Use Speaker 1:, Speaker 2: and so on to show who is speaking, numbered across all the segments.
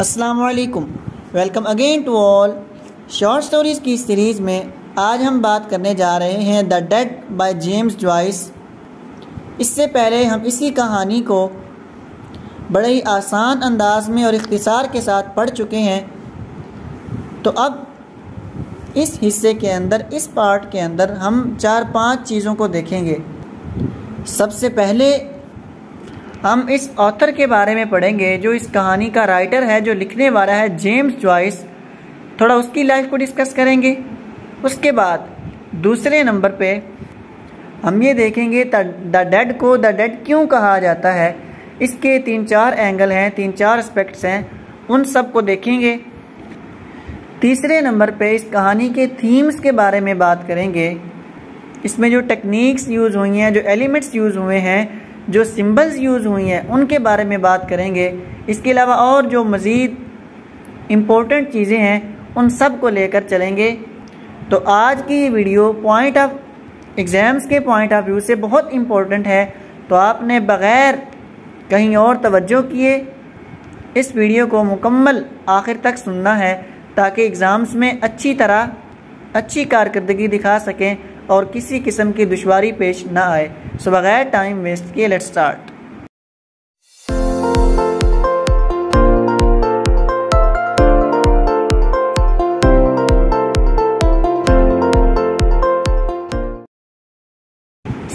Speaker 1: असलकुम welcome again to all short stories की series में आज हम बात करने जा रहे हैं the dead by James Joyce इससे पहले हम इसी कहानी को बड़े ही आसान अंदाज में और इख्तिसार के साथ पढ़ चुके हैं तो अब इस हिस्से के अंदर इस पार्ट के अंदर हम चार पाँच चीज़ों को देखेंगे सबसे पहले हम इस ऑथर के बारे में पढ़ेंगे, जो इस कहानी का राइटर है, जो लिखने वाला है जेम्स जॉइस थोड़ा उसकी लाइफ को डिस्कस करेंगे। उसके बाद दूसरे नंबर पे हम ये देखेंगे, द डेड को द डेड क्यों कहा जाता है? इसके तीन चार एंगल हैं, तीन चार एस्पेक्ट्स हैं, उन सबको देखेंगे। तीसरे नंबर पे इस कहानी के थीम्स के बारे में बात करेंगे। इसमें जो टेक्निक्स यूज़ हुई हैं, जो एलिमेंट्स यूज़ हुए हैं जो सिंबल्स यूज़ हुई हैं, उनके बारे में बात करेंगे। इसके अलावा और जो मज़ीद इम्पोर्टेंट चीज़ें हैं, उन सबको लेकर चलेंगे। तो आज की ये वीडियो पॉइंट ऑफ़ एग्ज़ाम्स के पॉइंट ऑफ़ व्यू से बहुत इम्पोर्टेंट है। तो आपने बग़ैर कहीं और तवज्जो किए, इस वीडियो को मुकम्मल आखिर तक सुनना है, ताकि एग्ज़ाम्स में अच्छी तरह, अच्छी कारकर्दगी दिखा सकें। और किसी किस्म की दुशारी पेश ना आए। सो बगैर टाइम वेस्ट किए लेट स्टार्ट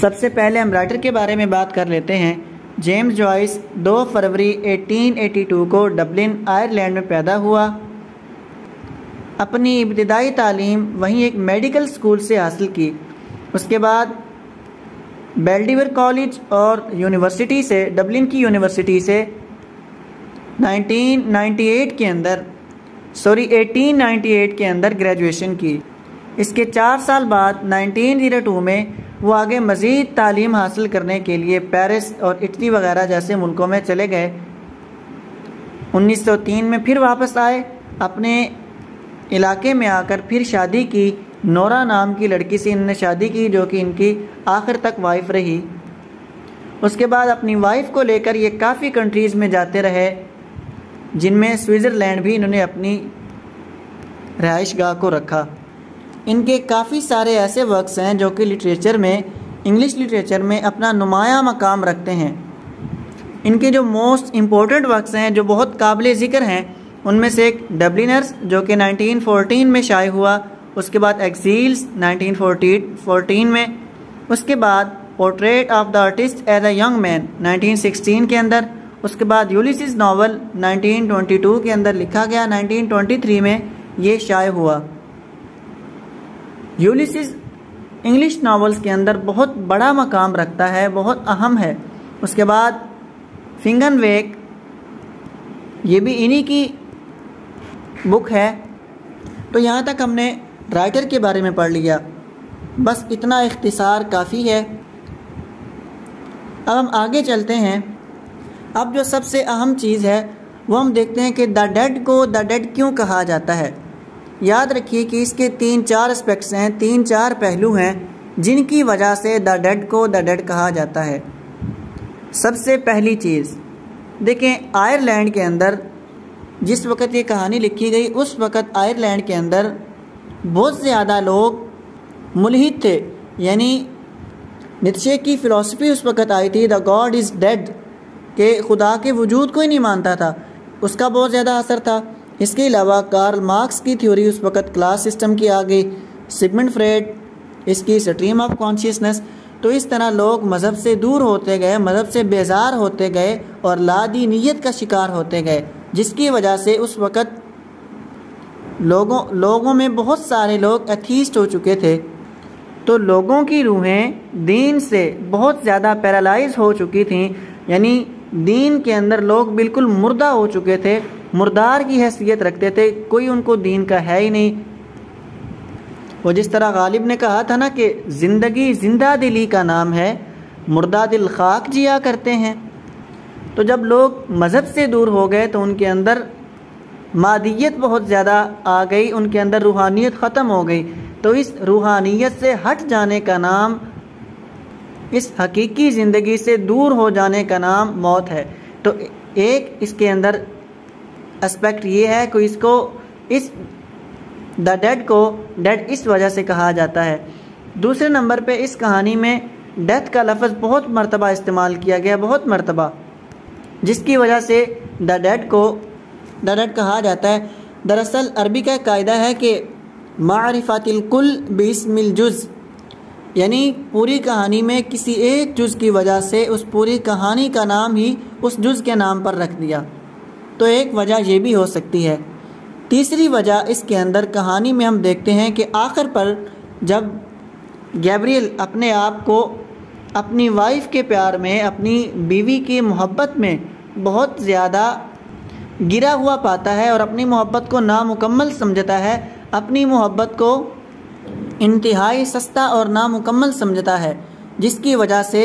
Speaker 1: सबसे पहले राइटर के बारे में बात कर लेते हैं। जेम्स जॉइस 2 फरवरी 1882 को डबलिन, आयरलैंड में पैदा हुआ। अपनी इब्तदाई तालीम वहीं एक मेडिकल स्कूल से हासिल की। उसके बाद बेल्डिवर कॉलेज और यूनिवर्सिटी से, डबलिन की यूनिवर्सिटी से 1998 के अंदर, सॉरी 1898 के अंदर ग्रेजुएशन की। इसके चार साल बाद 1902 में वो आगे मज़ीद तालीम हासिल करने के लिए पेरिस और इटली वगैरह जैसे मुल्कों में चले गए। 1903 में फिर वापस आए, अपने इलाके में आकर फिर शादी की। नोरा नाम की लड़की से इनने शादी की जो कि इनकी आखिर तक वाइफ रही। उसके बाद अपनी वाइफ को लेकर ये काफ़ी कंट्रीज़ में जाते रहे, जिनमें स्विट्ज़रलैंड भी इन्होंने अपनी रहाइश गाह को रखा। इनके काफ़ी सारे ऐसे वर्क्स हैं जो कि लिटरेचर में इंग्लिश लिटरेचर में अपना नुमाया मकाम रखते हैं। इनके जो मोस्ट इम्पोर्टेंट वर्क्स हैं, जो बहुत काबिल ज़िक्र हैं उनमें से एक डब्लिनर्स जो कि 1914 में शाये हुआ, उसके बाद एक्सील्स 1914 में, उसके बाद portrait of the artist as a young man 1916 के अंदर, उसके बाद यूलिसिस नावल 1922 के अंदर लिखा गया 1923 में ये शाये हुआ। यूलिसिस इंग्लिश नावल्स के अंदर बहुत बड़ा मकाम रखता है, बहुत अहम है। उसके बाद फिंगन वेक ये भी इन्हीं की बुक है। तो यहाँ तक हमने राइटर के बारे में पढ़ लिया। बस इतना इख्तिसार काफ़ी है। अब हम आगे चलते हैं। अब जो सबसे अहम चीज़ है, वो हम देखते हैं कि द डेड को द डेड क्यों कहा जाता है। याद रखिए कि इसके तीन चार एस्पेक्ट्स हैं, तीन चार पहलू हैं, जिनकी वजह से द डेड को द डेड कहा जाता है। सबसे पहली चीज़, देखें, आयरलैंड के अंदर जिस वक्त ये कहानी लिखी गई, उस वक़्त आयरलैंड के अंदर बहुत ज़्यादा लोग मुलहिद थे। यानी निश्चय की फ़िलासफ़ी उस वक़्त आई थी, द गॉड इज़ डेड के खुदा के वजूद को ही नहीं मानता था। उसका बहुत ज़्यादा असर था। इसके अलावा कार्ल मार्क्स की थ्योरी उस वक़्त क्लास सिस्टम की आ गई। सिगमेंट फ्रेड, इसकी स्ट्रीम ऑफ़ कॉन्शियसनेस। तो इस तरह लोग मज़हब से दूर होते गए, मज़हब से बेजार होते गए और लादी नीयत का शिकार होते गए। जिसकी वजह से उस वक़्त लोगों लोगों में बहुत सारे लोग एथीस्ट हो चुके थे। तो लोगों की रूहें दीन से बहुत ज़्यादा पैरालाइज हो चुकी थीं। यानी दीन के अंदर लोग बिल्कुल मुर्दा हो चुके थे, मुर्दार की हैसियत रखते थे, कोई उनको दीन का है ही नहीं। वो जिस तरह गालिब ने कहा था ना कि ज़िंदगी ज़िंदा दिली का नाम है, मुर्दा दिल खाक जिया करते हैं। तो जब लोग मज़हब से दूर हो गए तो उनके अंदर मादियत बहुत ज़्यादा आ गई, उनके अंदर रूहानियत ख़त्म हो गई। तो इस रूहानियत से हट जाने का नाम, इस हकीकी ज़िंदगी से दूर हो जाने का नाम मौत है। तो एक इसके अंदर एस्पेक्ट ये है कि इसको इस द डेड को डेड इस वजह से कहा जाता है। दूसरे नंबर पे इस कहानी में डेथ का लफ्ज़ बहुत मरतबा इस्तेमाल किया गया, बहुत मरतबा। जिसकी वजह से द डेड को, द डेड कहा जाता है। दरअसल अरबी का कायदा है कि मारिफातिलकुल बिस्मिल जुज़, यानी पूरी कहानी में किसी एक जुज़ की वजह से उस पूरी कहानी का नाम ही उस जुज़ के नाम पर रख दिया। तो एक वजह यह भी हो सकती है। तीसरी वजह इसके अंदर कहानी में हम देखते हैं कि आखिर पर जब गैब्रियल अपने आप को अपनी वाइफ के प्यार में, अपनी बीवी की मोहब्बत में बहुत ज़्यादा गिरा हुआ पाता है और अपनी मोहब्बत को नामुकम्मल समझता है। अपनी मोहब्बत को इंतहाई सस्ता और नामुकम्मल समझता है, जिसकी वजह से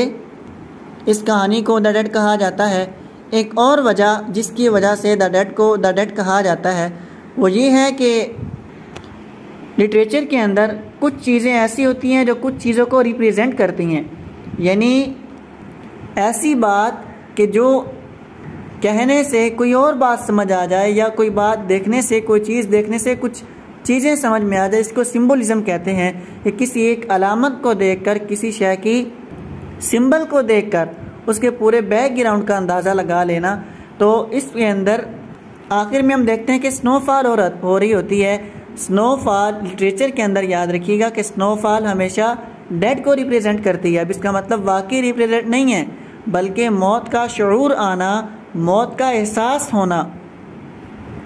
Speaker 1: इस कहानी को द डेड कहा जाता है। एक और वजह जिसकी वजह से द डेड को द डेड कहा जाता है, वो ये है कि लिटरेचर के अंदर कुछ चीज़ें ऐसी होती हैं जो कुछ चीज़ों को रिप्रेजेंट करती हैं। यानी ऐसी बात कि जो कहने से कोई और बात समझ आ जाए या कोई बात देखने से, कोई चीज़ देखने से कुछ चीज़ें समझ में आ जाए, इसको सिंबलिज्म कहते हैं। कि किसी एक अलामत को देखकर, किसी शय की सिंबल को देखकर, उसके पूरे बैकग्राउंड का अंदाज़ा लगा लेना। तो इसके अंदर आखिर में हम देखते हैं कि स्नोफॉल हो हो रही होती है। स्नोफॉल, लिटरेचर के अंदर याद रखिएगा कि स्नोफॉल हमेशा डेड को रिप्रेजेंट करती है। अब इसका मतलब वाकई रिप्रेजेंट नहीं है, बल्कि मौत का शूर आना, मौत का एहसास होना,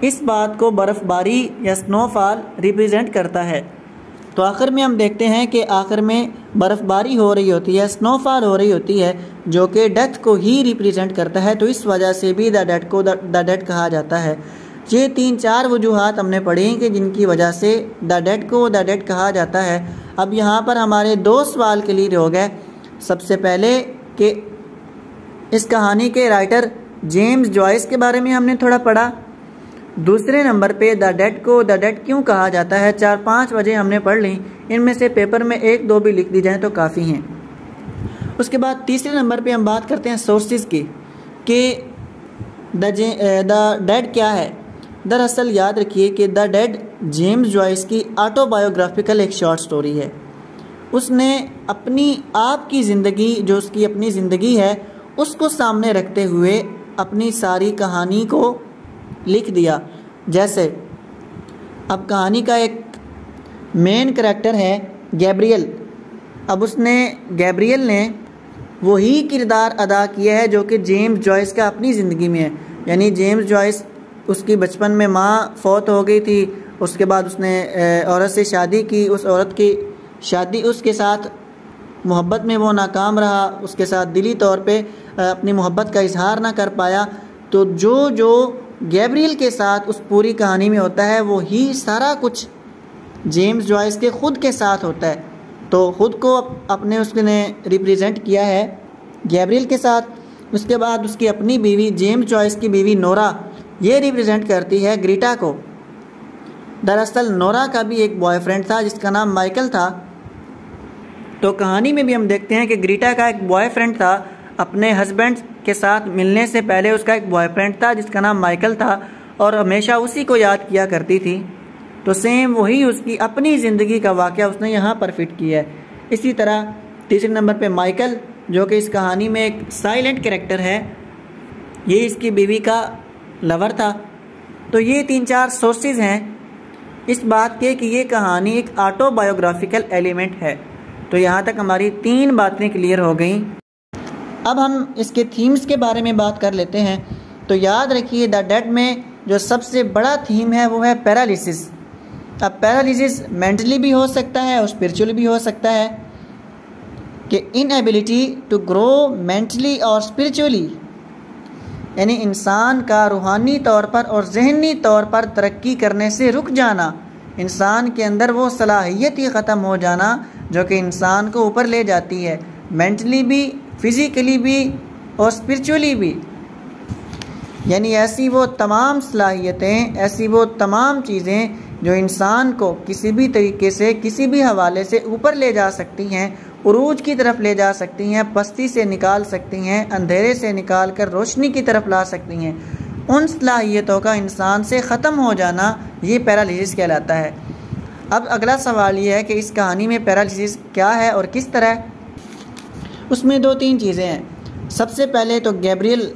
Speaker 1: इस बात को बर्फ़बारी या स्नोफॉल रिप्रेजेंट करता है। तो आखिर में हम देखते हैं कि आखिर में बर्फ़बारी हो रही होती है स्नोफॉल हो रही होती है, जो कि डेथ को ही रिप्रेजेंट करता है। तो इस वजह से भी द डेथ को द डेथ कहा जाता है। ये तीन चार वजूहत हमने पढ़ी कि जिनकी वजह से द डेड को द डेड कहा जाता है। अब यहाँ पर हमारे दो सवाल क्लियर हो। गए सबसे पहले कि इस कहानी के राइटर जेम्स जॉयस के बारे में हमने थोड़ा पढ़ा। दूसरे नंबर पे द डेड को द डेड क्यों कहा जाता है? चार पाँच वजह हमने पढ़ ली। इनमें से पेपर में एक दो भी लिख दी जाए तो काफ़ी हैं। उसके बाद तीसरे नंबर पे हम बात करते हैं सोर्सेज की, कि द द डेड क्या है? दरअसल याद रखिए कि द डेड जेम्स जॉयस की ऑटोबायोग्राफिकल एक शॉर्ट स्टोरी है। उसने अपनी आप की ज़िंदगी, जो उसकी अपनी ज़िंदगी है, उसको सामने रखते हुए अपनी सारी कहानी को लिख दिया। जैसे, अब कहानी का एक मेन करेक्टर है गैब्रियल। अब उसने, गैब्रियल ने वही किरदार अदा किया है जो कि जेम्स जॉयस का अपनी ज़िंदगी में है। यानी जेम्स जॉयस उसकी बचपन में माँ फौत हो गई थी, उसके बाद उसने औरत से शादी की, उस औरत की शादी उसके साथ मोहब्बत में वो नाकाम रहा, उसके साथ दिली तौर पे अपनी मोहब्बत का इजहार ना कर पाया। तो जो जो गैब्रियल के साथ उस पूरी कहानी में होता है, वो ही सारा कुछ जेम्स जॉयस के ख़ुद के साथ होता है। तो ख़ुद को अपने उसने रिप्रेजेंट किया है गैब्रियल के साथ। उसके बाद उसकी अपनी बीवी, जेम्स जॉयस की बीवी नोरा ये रिप्रेजेंट करती है ग्रीटा को। दरअसल नोरा का भी एक बॉयफ्रेंड था, जिसका नाम माइकल था। तो कहानी में भी हम देखते हैं कि ग्रीटा का एक बॉयफ्रेंड था। अपने हस्बैंड के साथ मिलने से पहले उसका एक बॉयफ्रेंड था, जिसका नाम माइकल था, और हमेशा उसी को याद किया करती थी। तो सेम वही उसकी अपनी ज़िंदगी का वाक़ उसने यहाँ पर फिट किया है। इसी तरह तीसरे नंबर पे माइकल, जो कि इस कहानी में एक साइलेंट कैरेक्टर है। ये इसकी बीवी का लवर था। तो ये तीन चार सोर्सेज हैं। इस बात के कि ये कहानी एक ऑटोबायोग्राफिकल एलिमेंट है। तो यहाँ तक हमारी तीन बातें क्लियर हो गई। अब हम इसके थीम्स के बारे में बात कर लेते हैं। तो याद रखिए द डेड में जो सबसे बड़ा थीम है, वो है पैरालिसिस अब पैरालिसिस मेंटली भी हो सकता है और स्पिरिचुअली भी हो सकता है कि इनएबिलिटी टू ग्रो मेंटली और स्पिरिचुअली यानी इंसान का रूहानी तौर पर और जहनी तौर पर तरक्की करने से रुक जाना। इंसान के अंदर वो सलाहियत ही ख़त्म हो जाना जो कि इंसान को ऊपर ले जाती है। मेंटली भी, फिज़िकली भी और स्पिरिचुअली भी। यानी ऐसी वो तमाम सलाहियतें, ऐसी वो तमाम चीज़ें जो इंसान को किसी भी तरीके से, किसी भी हवाले से ऊपर ले जा सकती हैं उरूज की तरफ़ ले जा सकती हैं पस्ती से निकाल सकती हैं, अंधेरे से निकाल कर रोशनी की तरफ़ ला सकती हैं। उन सलाहियतों का इंसान से ख़त्म हो जाना ये पैरालिसिस कहलाता है। अब अगला सवाल ये है कि इस कहानी में पैरालिसिस क्या है और किस तरह? उसमें दो तीन चीज़ें हैं। सबसे पहले तो गैब्रियल,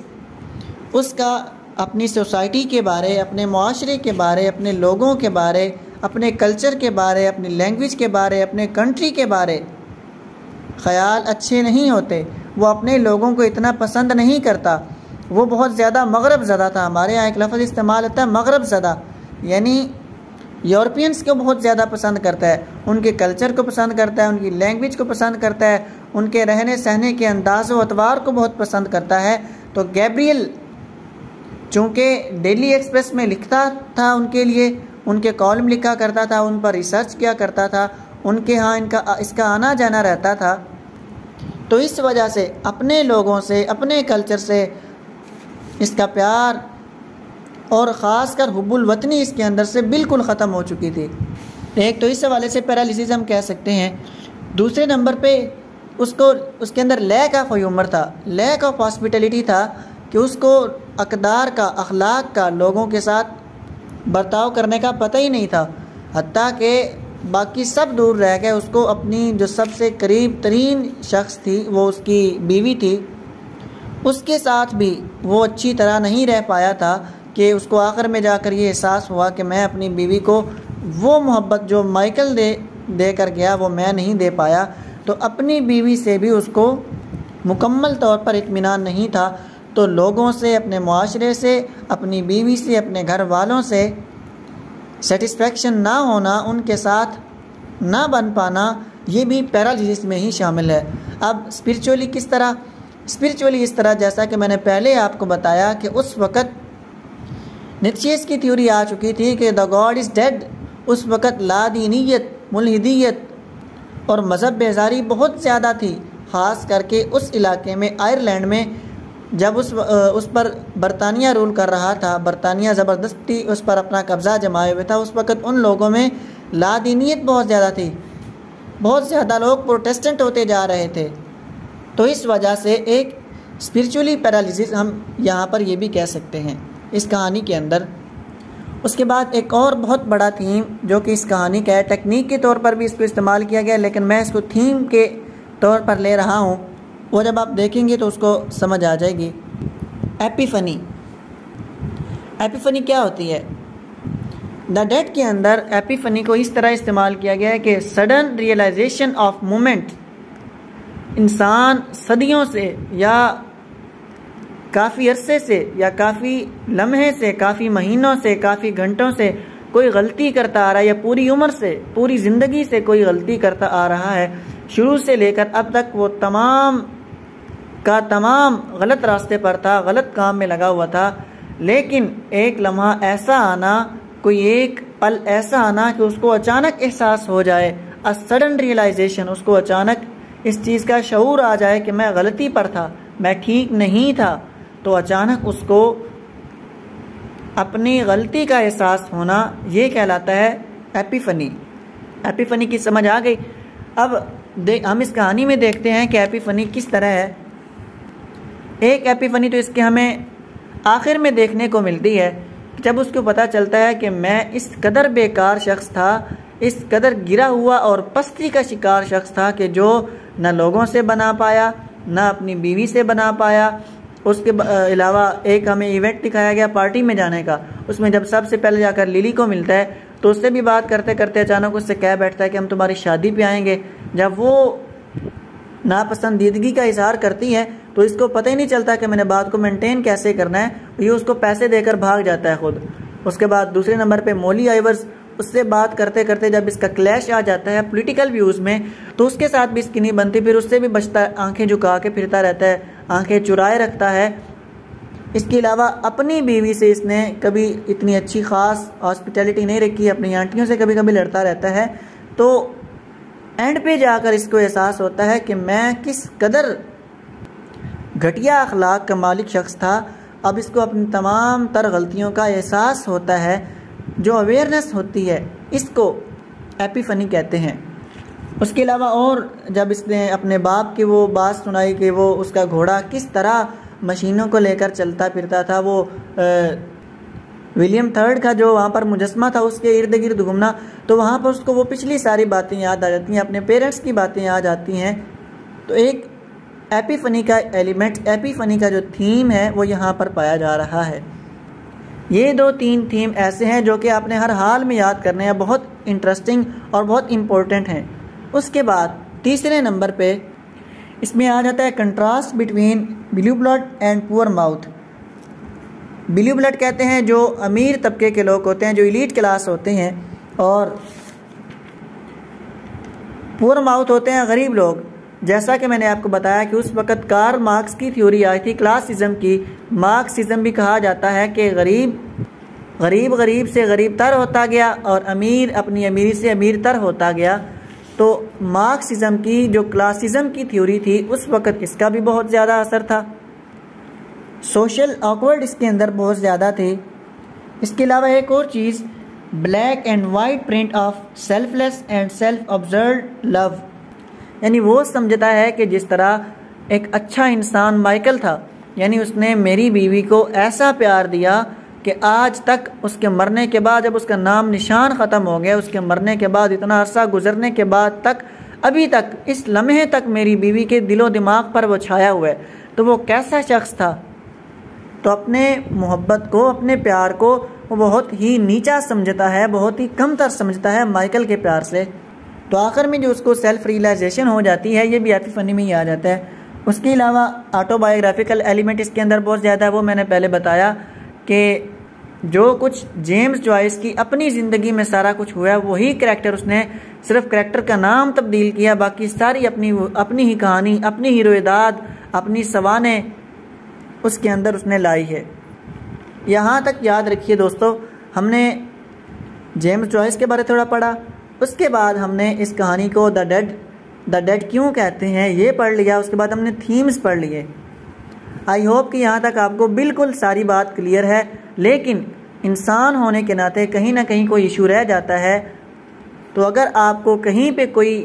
Speaker 1: उसका अपनी सोसाइटी के बारे, अपने माशरे के बारे, अपने लोगों के बारे, अपने कल्चर के बारे, अपनी लैंग्वेज के बारे, अपने कंट्री के बारे ख़याल अच्छे नहीं होते, वो अपने लोगों को इतना पसंद नहीं करता। वो बहुत ज़्यादा मगरब ज़दा था। हमारे यहाँ एक लफ्ज़ इस्तेमाल होता है, मगरब ज़दा यानी यूरोपियंस को बहुत ज़्यादा पसंद करता है, उनके कल्चर को पसंद करता है, उनकी लैंग्वेज को पसंद करता है, उनके रहने सहने के अंदाज़ अतवार को बहुत पसंद करता है। तो गैब्रियल, चूँकि डेली एक्सप्रेस में लिखता था उनके लिए, उनके कॉलम लिखा करता था, उन पर रिसर्च किया करता था, उनके यहाँ इनका, इसका आना जाना रहता था तो इस वजह से अपने लोगों से, अपने कल्चर से इसका प्यार और ख़ास कर हुबुल वतनी इसके अंदर से बिल्कुल ख़त्म हो चुकी थी। एक तो इस हवाले से पैरालिसिस हम कह सकते हैं। दूसरे नंबर पे उसको, उसके अंदर लैक ऑफ़ ह्यूमर था। लैक ऑफ़ हॉस्पिटलिटी था कि उसको अकदार का, अखलाक का लोगों के साथ बर्ताव करने का पता ही नहीं था। हती कि बाकी सब दूर रह गए। उसको अपनी जो सबसे करीब तरीन शख्स थी, वो उसकी बीवी थी। उसके साथ भी वो अच्छी तरह नहीं रह पाया था कि उसको आखिर में जाकर ये एहसास हुआ कि मैं अपनी बीवी को वो मोहब्बत जो माइकल दे दे कर गया, वो मैं नहीं दे पाया। तो अपनी बीवी से भी उसको मुकम्मल तौर पर इतमान नहीं था। तो लोगों से, अपने माशरे से, अपनी बीवी से, अपने घर वालों से सेटिस्फेक्शन ना होना, उनके साथ ना बन पाना, ये भी पैरालिसिस में ही शामिल है। अब स्पिरिचुअली किस तरह? स्पिरिचुअली इस तरह, जैसा कि मैंने पहले आपको बताया कि उस वक़्त निचेस की थ्योरी आ चुकी थी कि द गॉड इज़ डेड उस वक़्त लादीनीत मुलहिदियत और मज़हब बेजारी बहुत ज़्यादा थी, ख़ास करके उस इलाके में, आयरलैंड में जब उस उस पर बरतानिया रूल कर रहा था, बरतानिया ज़बरदस्ती उस पर अपना कब्ज़ा जमाए हुए था, उस वक़्त उन लोगों में लादीनीत बहुत ज़्यादा थी। बहुत ज़्यादा लोग प्रोटेस्टेंट होते जा रहे थे। तो इस वजह से एक स्पिरिचुअली पैरालिसिस हम यहाँ पर ये भी कह सकते हैं, इस कहानी के अंदर। उसके बाद एक और बहुत बड़ा थीम जो कि इस कहानी का है टेक्निक के तौर पर भी इसको इस्तेमाल किया गया, लेकिन मैं इसको थीम के तौर पर ले रहा हूँ। वो जब आप देखेंगे तो उसको समझ आ जाएगी। एपीफनी। एपीफनी क्या होती है? द डेट के अंदर एपीफनी को इस तरह इस्तेमाल किया गया है कि सडन रियलाइजेशन ऑफ़ मोमेंट इंसान सदियों से या काफ़ी अरसे से या काफ़ी लम्हे से, काफ़ी महीनों से, काफ़ी घंटों से कोई गलती करता आ रहा है या पूरी उम्र से, पूरी ज़िंदगी से कोई गलती करता आ रहा है, शुरू से लेकर अब तक वो तमाम का तमाम गलत रास्ते पर था, गलत काम में लगा हुआ था, लेकिन एक लम्हा ऐसा आना, कोई एक पल ऐसा आना कि उसको अचानक एहसास हो जाए अ सडन रियलाइजेशन उसको अचानक इस चीज़ का शूर आ जाए कि मैं गलती पर था, मैं ठीक नहीं था तो अचानक उसको अपनी गलती का एहसास होना, ये कहलाता है एपीफनी एपीफनी की समझ आ गई। अब देख हम इस कहानी में देखते हैं कि एपीफनी किस तरह है। एक एपीफनी तो इसके हमें आखिर में देखने को मिलती है जब उसको पता चलता है कि मैं इस कदर बेकार शख्स था, इस कदर गिरा हुआ और पस्ती का शिकार शख्स था कि जो न लोगों से बना पाया, न अपनी बीवी से बना पाया। उसके अलावा एक हमें इवेंट दिखाया गया पार्टी में जाने का। उसमें जब सबसे पहले जाकर लिली को मिलता है तो उससे भी बात करते करते अचानक उससे कह बैठता है कि हम तुम्हारी शादी पे आएँगे। जब वो नापसंदीदगी का इजहार करती है तो इसको पता ही नहीं चलता कि मैंने बात को मेंटेन कैसे करना है, ये उसको पैसे देकर भाग जाता है खुद। उसके बाद दूसरे नंबर पे मोली आइवर्स, उससे बात करते करते जब इसका क्लैश आ जाता है पॉलिटिकल व्यूज़ में तो उसके साथ भी इसकी नहीं बनती, फिर उससे भी बचता है, आँखें झुका के फिरता रहता है, आँखें चुराए रखता है। इसके अलावा अपनी बीवी से इसने कभी इतनी अच्छी ख़ास हॉस्पिटैलिटी नहीं रखी, अपनी आंटियों से कभी कभी लड़ता रहता है। तो एंड पे जाकर इसको एहसास होता है कि मैं किस कदर घटिया अखलाक का मालिक शख्स था। अब इसको अपनी तमाम तर गलतियों का एहसास होता है जो अवेयरनेस होती है। इसको एपीफनी कहते हैं। उसके अलावा और जब इसने अपने बाप की वो बात सुनाई कि वो उसका घोड़ा किस तरह मशीनों को लेकर चलता फिरता था वो आ, विलियम थर्ड का जो वहाँ पर मुजस्मा था उसके इर्द गिर्द घूमना तो वहाँ पर उसको वो पिछली सारी बातें याद आ जाती हैं अपने पेरेंट्स की बातें याद आती हैं। तो एक एपीफनी का एलिमेंट, एपीफनी का जो थीम है, वो यहाँ पर पाया जा रहा है। ये दो तीन थीम ऐसे हैं जो कि आपने हर हाल में याद करने हैं, बहुत इंटरेस्टिंग और बहुत इम्पोर्टेंट हैं। उसके बाद तीसरे नंबर पे इसमें आ जाता है contrast between blue blood and poor mouth blue blood कहते हैं जो अमीर तबके के लोग होते हैं, जो इलीट क्लास होते हैं, और पुअर माउथ होते हैं गरीब लोग। जैसा कि मैंने आपको बताया कि उस वक़्त कार मार्क्स की थ्योरी आई थी क्लासिज्म की। मार्क्सिज्म भी कहा जाता है कि गरीब गरीब गरीब से गरीब तर होता गया और अमीर अपनी अमीरी से अमीर तर होता गया। तो मार्क्सिज्म की जो क्लासिज्म की थ्योरी थी, उस वक़्त इसका भी बहुत ज़्यादा असर था। सोशल ऑकवर्ड इसके अंदर बहुत ज़्यादा थे। इसके अलावा एक और चीज़ black and white print of selfless and self observe love यानी वो समझता है कि जिस तरह एक अच्छा इंसान माइकल था, यानी उसने मेरी बीवी को ऐसा प्यार दिया कि आज तक उसके मरने के बाद जब उसका नाम निशान ख़त्म हो गया, उसके मरने के बाद, इतना अरसा गुजरने के बाद तक, अभी तक, इस लम्हे तक मेरी बीवी के दिलो दिमाग पर वो छाया हुआ है। तो वो कैसा शख्स था? तो अपने मोहब्बत को, अपने प्यार को वो बहुत ही नीचा समझता है, बहुत ही कम तर समझता है माइकल के प्यार से। तो आखिर में जो उसको सेल्फ रियलाइजेशन हो जाती है, ये भी आती फ़नी में ही आ जाता है। उसके अलावा ऑटोबायोग्राफिकल एलिमेंट इसके अंदर बहुत ज़्यादा है, वो मैंने पहले बताया कि जो कुछ जेम्स जॉइस की अपनी ज़िंदगी में सारा कुछ हुआ वही करैक्टर उसने सिर्फ़ करैक्टर का नाम तब्दील किया, बाकी सारी अपनी अपनी ही कहानी, अपनी ही रोदाद अपनी सवाने उसके अंदर उसने लाई है। यहाँ तक याद रखिए दोस्तों, हमने जेम्स जॉइस के बारे थोड़ा पढ़ा उसके बाद हमने इस कहानी को द डेड द डेड क्यों कहते हैं ये पढ़ लिया, उसके बाद हमने थीम्स पढ़ लिए। आई होप कि यहाँ तक आपको बिल्कुल सारी बात क्लियर है, लेकिन इंसान होने के नाते कहीं ना कहीं कोई इशू रह जाता है। तो अगर आपको कहीं पे कोई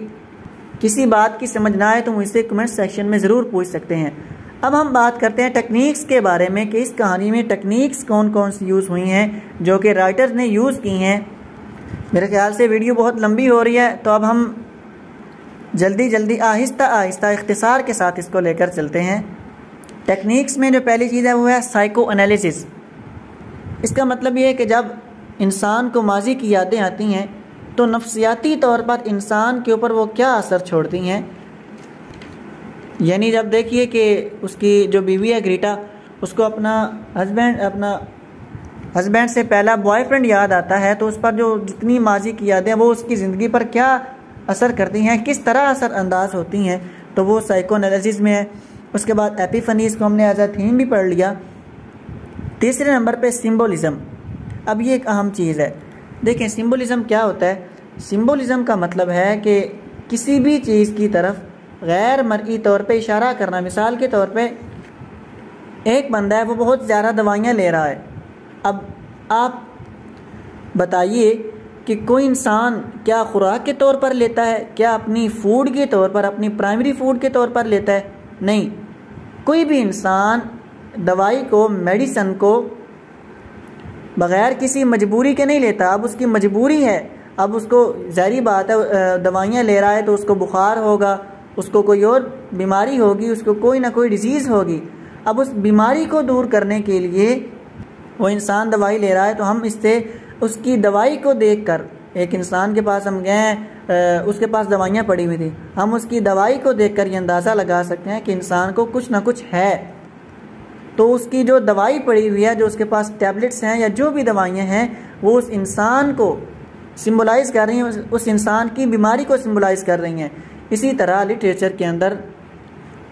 Speaker 1: किसी बात की समझ ना आए तो मुझसे कमेंट सेक्शन में ज़रूर पूछ सकते हैं। अब हम बात करते हैं टेक्निक्स के बारे में कि इस कहानी में टेक्निक्स कौन कौन सी यूज़ हुई हैं, जो कि राइटर्स ने यूज़ की हैं। मेरे ख्याल से वीडियो बहुत लंबी हो रही है तो अब हम जल्दी जल्दी आहिस्ता आहिस्ता इख्तिसार के साथ इसको लेकर चलते हैं। टेक्निक्स में जो पहली चीज़ है, वो है साइको एनालिसिस इसका मतलब ये है कि जब इंसान को माजी की यादें आती हैं तो नफसियाती तौर पर इंसान के ऊपर वो क्या असर छोड़ती हैं? यानी जब देखिए कि उसकी जो बीवी है, ग्रीटा, उसको अपना हस्बैंड अपना हस्बैंड से पहला बॉयफ्रेंड याद आता है तो उस पर जो जितनी माजी की यादें वो उसकी ज़िंदगी पर क्या असर करती हैं, किस तरह असर अंदाज होती हैं तो वो साइकोनालिसिस में है। उसके बाद एपीफनीस को हमने एज अ थीम भी पढ़ लिया। तीसरे नंबर पे सिम्बोलिज़म अब ये एक अहम चीज़ है। देखें सिम्बोलिज़म क्या होता है? सिम्बोलिज़म का मतलब है कि किसी भी चीज़ की तरफ़ गैर मर्ई तौर पे इशारा करना। मिसाल के तौर पे एक बंदा है, वो बहुत ज़्यादा दवाइयाँ ले रहा है। अब आप बताइए कि कोई इंसान क्या खुराक के तौर पर लेता है, क्या अपनी फ़ूड के तौर पर, अपनी प्राइमरी फ़ूड के तौर पर लेता है? नहीं। कोई भी इंसान दवाई को मेडिसन को बग़ैर किसी मजबूरी के नहीं लेता। अब उसकी मजबूरी है। अब उसको जहरी बात है दवाइयाँ ले रहा है तो उसको बुखार होगा, उसको कोई और बीमारी होगी, उसको कोई ना कोई डिज़ीज़ होगी। अब उस बीमारी को दूर करने के लिए वो इंसान दवाई ले रहा है तो हम इससे उसकी दवाई को देखकर, एक इंसान के पास हम गए उसके पास दवाइयाँ पड़ी हुई थी, हम उसकी दवाई को देखकर ये अंदाज़ा लगा सकते हैं कि इंसान को कुछ ना कुछ है। तो उसकी जो दवाई पड़ी हुई है, जो उसके पास टैबलेट्स हैं या जो भी दवाइयाँ हैं, वो उस इंसान को सिम्बलाइज़ कर रही हैं, उस इंसान की बीमारी को सिम्बलाइज़ कर रही हैं। इसी तरह लिटरेचर के अंदर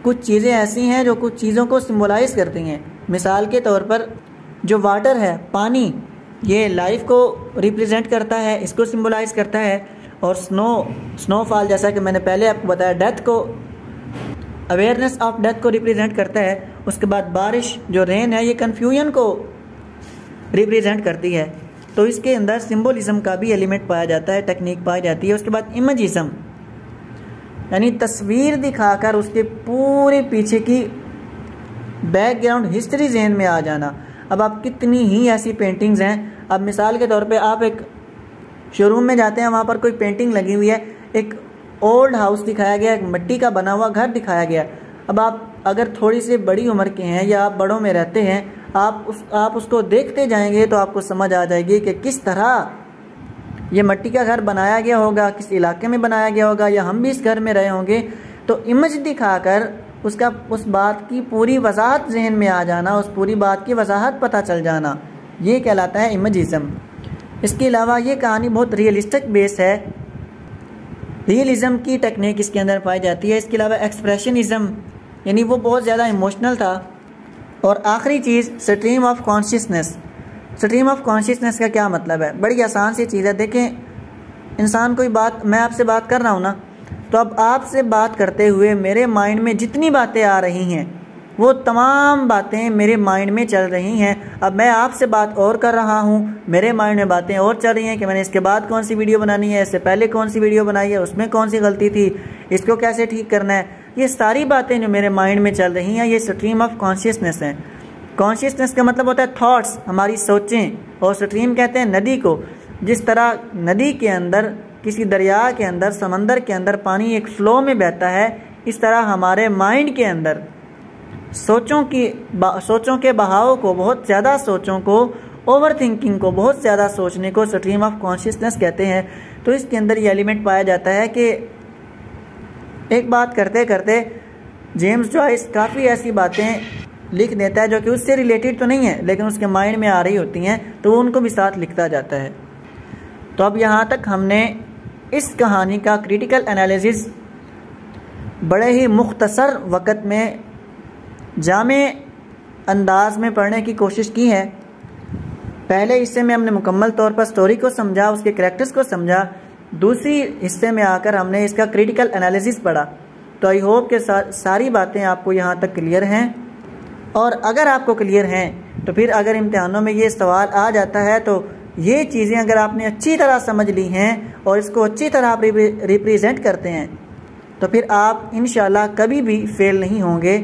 Speaker 1: कुछ चीज़ें ऐसी हैं जो कुछ चीज़ों को सिम्बलाइज़ करती हैं। मिसाल के तौर पर जो वाटर है, पानी, ये लाइफ को रिप्रेजेंट करता है, इसको सिम्बलाइज़ करता है और स्नो स्नोफॉल जैसा कि मैंने पहले आपको बताया डेथ को अवेयरनेस ऑफ़ डेथ को रिप्रेजेंट करता है, उसके बाद बारिश, जो रेन है, ये कन्फ्यूज़न को रिप्रेजेंट करती है। तो इसके अंदर सिम्बोलिज्म का भी एलिमेंट पाया जाता है टेक्निक पाई जाती है, उसके बाद इमेजिज्म यानी तस्वीर दिखाकर उसके पूरे पीछे की बैकग्राउंड हिस्ट्री जहन में आ जाना। अब आप कितनी ही ऐसी पेंटिंग्स हैं। अब मिसाल के तौर पे आप एक शोरूम में जाते हैं, वहाँ पर कोई पेंटिंग लगी हुई है, एक ओल्ड हाउस दिखाया गया, एक मिट्टी का बना हुआ घर दिखाया गया। अब आप अगर थोड़ी सी बड़ी उम्र के हैं या आप बड़ों में रहते हैं, आप उस, आप उसको देखते जाएँगे तो आपको समझ आ जाएगी कि किस तरह ये मिट्टी का घर बनाया गया होगा, किस इलाके में बनाया गया होगा, या हम भी इस घर में रहे होंगे। तो इमेज दिखाकर उसका उस बात की पूरी वजाहत जहन में आ जाना, उस पूरी बात की वजाहत पता चल जाना। ये कहलाता है इमेजिज़म। इसके अलावा ये कहानी बहुत रियलिस्टिक बेस है। रियलिज़म की टेक्निक इसके अंदर पाई जाती है। इसके अलावा एक्सप्रेशनिज़म यानी वो बहुत ज़्यादा इमोशनल था। और आखिरी चीज़ stream of consciousness stream of consciousness का क्या मतलब है? बड़ी आसान सी चीज़ है। देखें, इंसान कोई बात, मैं आपसे बात कर रहा हूँ ना तो अब आपसे बात करते हुए मेरे माइंड में जितनी बातें आ रही हैं, वो तमाम बातें मेरे माइंड में चल रही हैं। अब मैं आपसे बात और कर रहा हूँ। मेरे माइंड में बातें और चल रही हैं कि मैंने इसके बाद कौन सी वीडियो बनानी है, इससे पहले कौन सी वीडियो बनाई है, उसमें कौन सी गलती थी, इसको कैसे ठीक करना है? ये सारी बातें जो मेरे माइंड में चल रही हैं, ये स्ट्रीम ऑफ़ कॉन्शियसनेस है। कॉन्शियसनेस का मतलब होता है थाट्स हमारी सोचें। और स्ट्रीम कहते हैं नदी को, जिस तरह नदी के अंदर किसी दरिया के अंदर, समंदर के अंदर पानी एक फ्लो में बहता है, इस तरह हमारे माइंड के अंदर। सोचों की सोचों के बहाव को, बहुत ज़्यादा सोचों को ओवर थिंकिंग को, बहुत ज़्यादा सोचने को स्ट्रीम ऑफ़ कॉन्शियसनेस कहते हैं। तो इसके अंदर ये एलिमेंट पाया जाता है कि एक बात करते करते जेम्स जॉइस काफ़ी ऐसी बातें लिख देता है जो कि उससे रिलेटेड तो नहीं है, लेकिन उसके माइंड में आ रही होती हैं तो वो उनको भी साथ लिखता जाता है। तो अब यहाँ तक हमने इस कहानी का क्रिटिकल एनालिसिस बड़े ही मुख्तसर वक़्त में जाम अंदाज में पढ़ने की कोशिश की है। पहले हिस्से में हमने मुकम्मल तौर पर स्टोरी को समझा उसके करेक्टर्स को समझा। दूसरी हिस्से में आकर हमने इसका क्रिटिकल एनालिसिस पढ़ा। तो आई होप के सा, सारी बातें आपको यहाँ तक क्लियर हैं। और अगर आपको क्लियर हैं तो फिर अगर इम्तहानों में ये सवाल आ जाता है तो ये चीज़ें अगर आपने अच्छी तरह समझ ली हैं और इसको अच्छी तरह आप रिप्रेजेंट करते हैं तो फिर आप इन कभी भी फेल नहीं होंगे।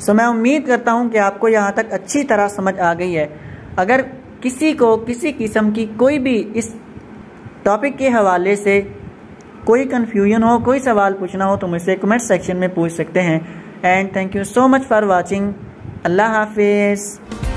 Speaker 1: सो मैं उम्मीद करता हूँ कि आपको यहाँ तक अच्छी तरह समझ आ गई है। अगर किसी को किसी किस्म की कोई भी इस टॉपिक के हवाले से कोई कन्फ्यूज़न हो, कोई सवाल पूछना हो तो मुझसे कमेंट सेक्शन में पूछ सकते हैं। And thank you so much for watching अल्लाह हाफिज़।